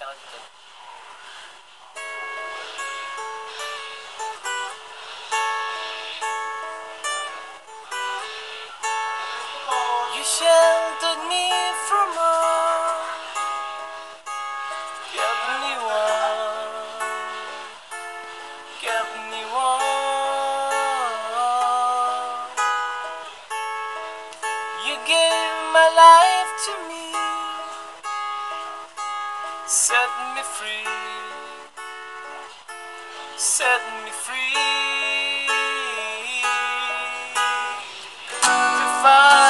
May Set me free. Set me free. To find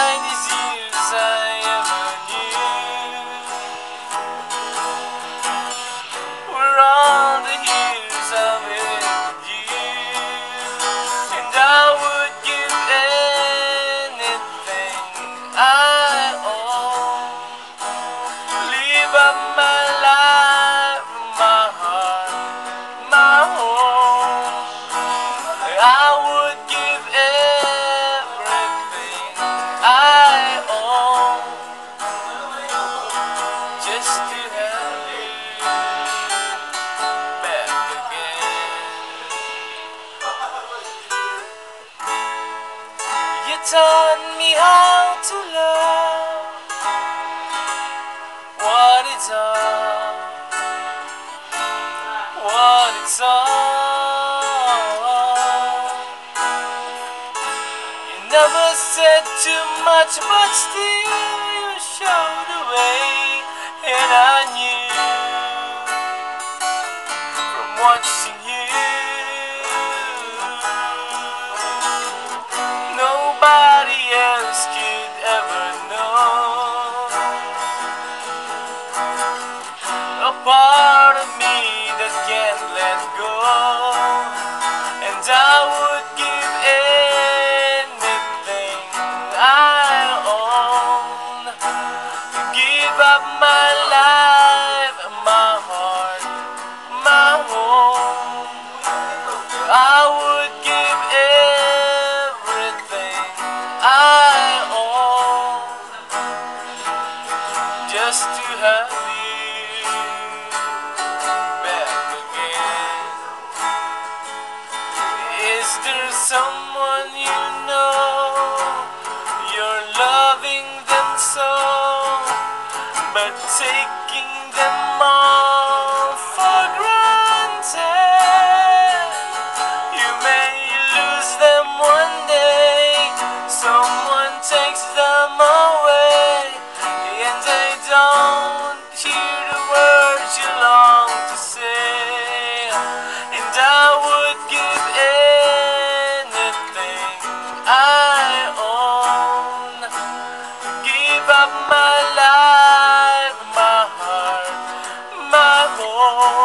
taught me how to love what it's all, what it's all. You never said too much, but still you showed the way, and I knew me that can't let go. And I would give anything I own to give up my life, my heart, my home. I would give everything I own just to have Is there someone you know you're loving them so, but taking them all for granted? You may lose them one day, someone takes them away, and they don't hear the words you long to say. And I would give home.